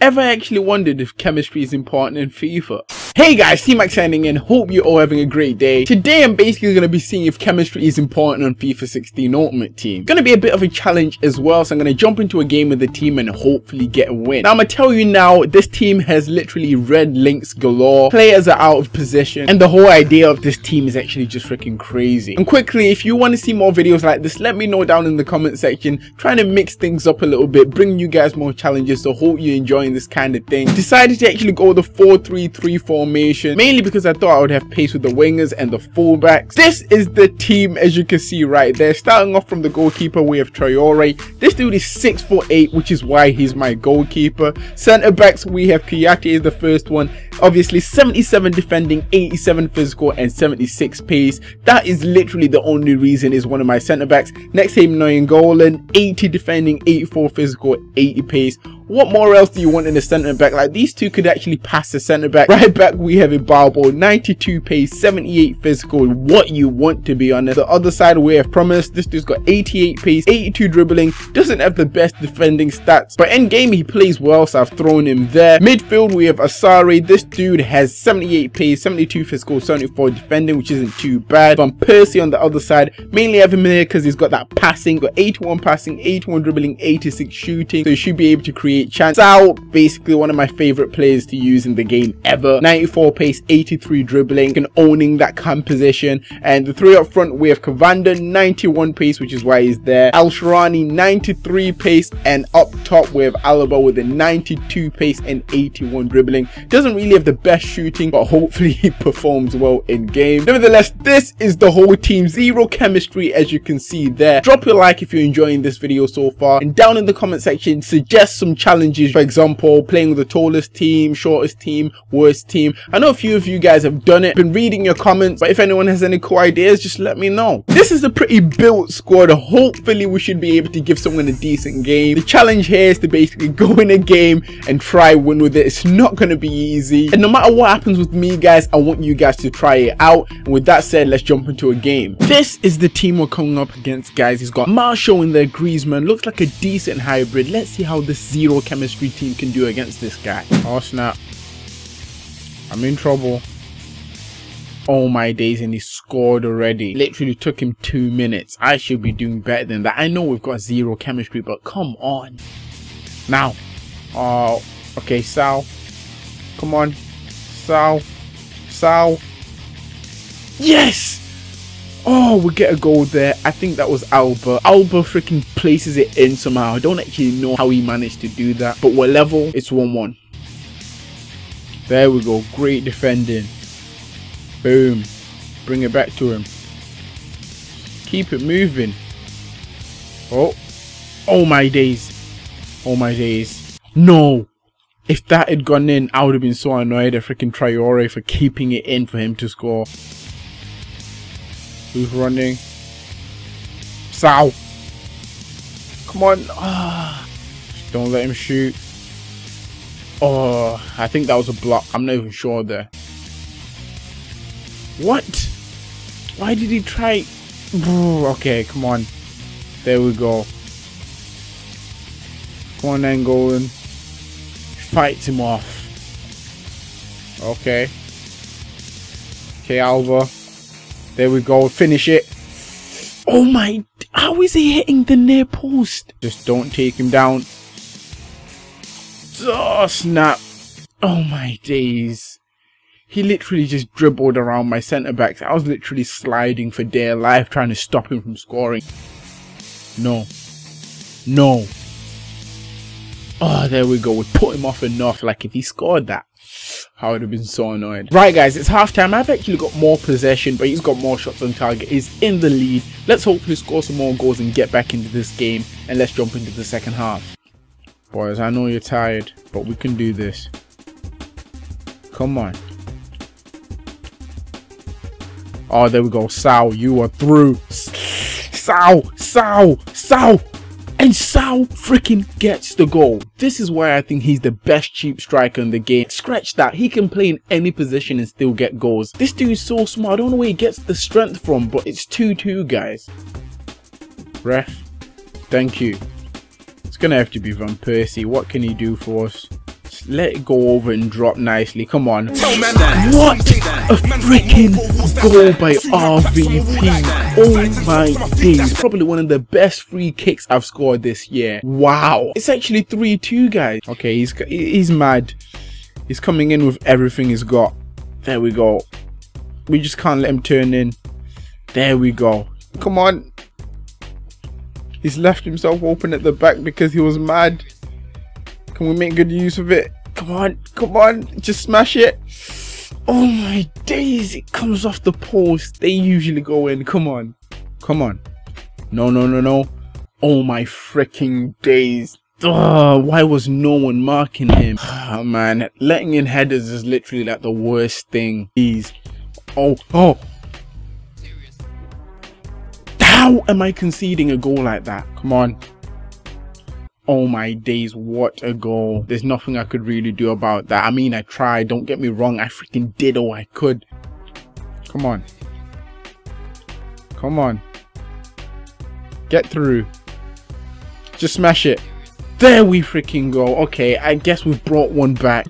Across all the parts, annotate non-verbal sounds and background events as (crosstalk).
Ever actually wondered if chemistry is important in FIFA? Hey guys, TMak signing in, hope you're all having a great day. Today I'm basically going to be seeing if chemistry is important on FIFA 16 Ultimate Team. Going to be a bit of a challenge as well, so I'm going to jump into a game with the team and hopefully get a win. Now I'm going to tell you now, this team has literally red links galore, players are out of position, and the whole idea of this team is actually just freaking crazy. And quickly, if you want to see more videos like this, let me know down in the comment section, trying to mix things up a little bit, bring you guys more challenges, so hope you're enjoying this kind of thing. Decided to actually go with the 4-3-3 formation, mainly because I thought I would have pace with the wingers and the fullbacks. This is the team as you can see right there. Starting off from the goalkeeper, we have Traore. This dude is 6 foot 8, which is why he's my goalkeeper. Centre backs, we have Kouyaté is the first one. Obviously 77 defending, 87 physical and 76 pace. That is literally the only reason is one of my centre backs. Next to him, Nainggolan, 80 defending, 84 physical, 80 pace what more else do you want in a centre back? Like these two could actually pass the centre back. Right back we have a Ibarbo, 92 pace, 78 physical, what you want to be honest. The other side we have Promise, this dude's got 88 pace, 82 dribbling, doesn't have the best defending stats, but in game he plays well so I've thrown him there. Midfield we have Asari, this dude has 78 pace, 72 physical, 74 defending which isn't too bad. Van Persie on the other side, mainly have him there because he's got that passing, got 81 passing, 81 dribbling, 86 shooting, so he should be able to create chance. Sal, basically one of my favorite players to use in the game ever. 94 pace, 83 dribbling, and owning that cam position. And the three up front, we have Cavander, 91 pace, which is why he's there. Al Shaarawy, 93 pace, and up top we have Alba with a 92 pace and 81 dribbling. Doesn't really have the best shooting, but hopefully (laughs) he performs well in game. Nevertheless, this is the whole team. Zero chemistry, as you can see there. Drop your like if you're enjoying this video so far. And down in the comment section, suggest some challenges. Challenges, for example, playing with the tallest team, shortest team, worst team. I know a few of you guys have done it. Been reading your comments, but if anyone has any cool ideas, just let me know. This is a pretty built squad. Hopefully, we should be able to give someone a decent game. The challenge here is to basically go in a game and try win with it. It's not going to be easy. And no matter what happens with me, guys, I want you guys to try it out. And with that said, let's jump into a game. This is the team we're coming up against, guys. He's got Martial in there, Griezmann. Looks like a decent hybrid. Let's see how this zero chemistry team can do against this guy. Oh snap. I'm in trouble. Oh my days and he scored already. Literally took him two minutes. I should be doing better than that. I know we've got zero chemistry, but come on. Now. Oh, okay, Sal. Come on. Sal. Sal. Yes! Oh, we get a goal there. I think that was Alba. Alba freaking places it in somehow. I don't actually know how he managed to do that. But we're level. It's 1-1. There we go. Great defending. Boom. Bring it back to him. Keep it moving. Oh. Oh my days. Oh my days. No. If that had gone in, I would have been so annoyed at freaking Traore for keeping it in for him to score. Who's running? Sal. Come on. Ah. Don't let him shoot. Oh, I think that was a block. I'm not even sure there. What? Why did he try? Okay, come on. There we go. Come on, Nainggolan. Fight him off. Okay. Okay, Alba. There we go. Finish it. Oh my. How is he hitting the near post? Just don't take him down. Oh, snap. Oh my days. He literally just dribbled around my centre backs. I was literally sliding for dear life trying to stop him from scoring. No. No. Oh, there we go. We put him off enough. Like, if he scored that, I would have been so annoyed. Right, guys, it's halftime. I've actually got more possession, but he's got more shots on target. He's in the lead. Let's hopefully score some more goals and get back into this game. And let's jump into the second half. Boys, I know you're tired, but we can do this. Come on. Oh, there we go. Sal, you are through. Sal, Sal, Sal. And Sal freaking gets the goal. This is why I think he's the best cheap striker in the game. Scratch that, he can play in any position and still get goals. This dude is so smart, I don't know where he gets the strength from, but it's 2-2 guys. Ref, thank you. It's gonna have to be Van Persie. What can he do for us? let it go over and drop nicely. Come on. What a freaking goal by RVP. Oh my days. Probably one of the best free kicks I've scored this year. Wow. It's actually 3-2 guys. Okay, he's he's mad. He's coming in with everything he's got. There we go. We just can't let him turn in. There we go. Come on. He's left himself open at the back because he was mad. Can we make good use of it? Come on, come on, just smash it. Oh my days, it comes off the post. They usually go in. Come on, come on. No, no, no, no. Oh my freaking days. Ugh, why was no one marking him? Oh (sighs) man, letting in headers is literally like the worst thing. He's oh oh. How am I conceding a goal like that? Come on. Oh my days, what a goal. There's nothing I could really do about that. I mean, I tried, don't get me wrong, I freaking did all I could. Come on. Come on. Get through. Just smash it. There we freaking go. Okay, I guess we've brought one back.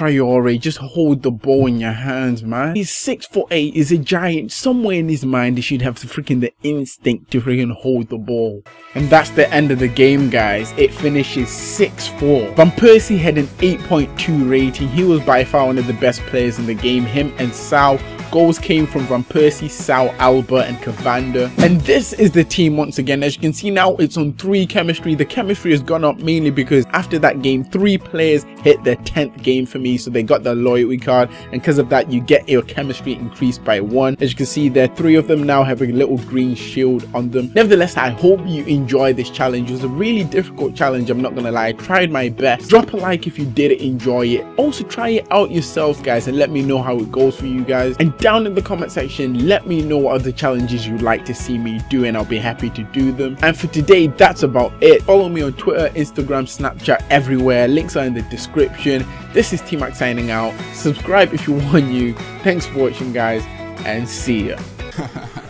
Traore, just hold the ball in your hands, man. He's six foot eight, he's a giant. Somewhere in his mind, he should have the freaking the instinct to freaking hold the ball. And that's the end of the game, guys. It finishes 6-4. Van Persie had an 8.2 rating. He was by far one of the best players in the game. Him and Sal Goals came from Van Persie, Sal, Alba and Cavander. And this is the team once again. As you can see now, it's on 3 chemistry. The chemistry has gone up mainly because after that game, 3 players hit their 10th game for me. So they got the loyalty card. And because of that, you get your chemistry increased by 1. As you can see there, 3 of them now have a little green shield on them. Nevertheless, I hope you enjoy this challenge. It was a really difficult challenge, I'm not going to lie. I tried my best. Drop a like if you did enjoy it. Also, try it out yourself, guys, and let me know how it goes for you guys. And down in the comment section let me know what other challenges you'd like to see me do and I'll be happy to do them and for today that's about it follow me on Twitter Instagram Snapchat everywhere links are in the description this is TMak signing out subscribe if you want you thanks for watching guys and see ya (laughs)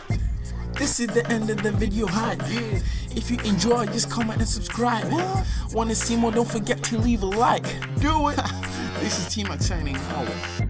This is the end of the video hype. If you enjoy, just comment and subscribe. Want to see more? Don't forget to leave a like. Do it. (laughs) this is TMak signing out.